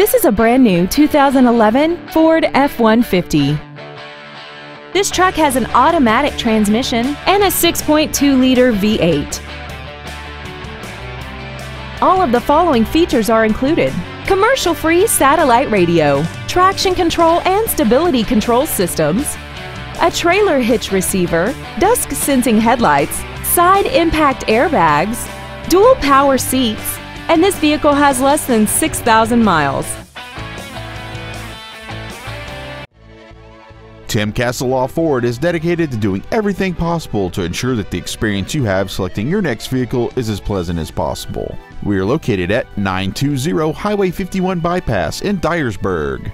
This is a brand new 2011 Ford F-150. This truck has an automatic transmission and a 6.2-liter V8. All of the following features are included. Commercial-free satellite radio, traction control and stability control systems, a trailer hitch receiver, dusk sensing headlights, side impact airbags, dual power seats, and this vehicle has less than 6,000 miles. Tim Castellaw Ford is dedicated to doing everything possible to ensure that the experience you have selecting your next vehicle is as pleasant as possible. We are located at 920 Highway 51 Bypass in Dyersburg.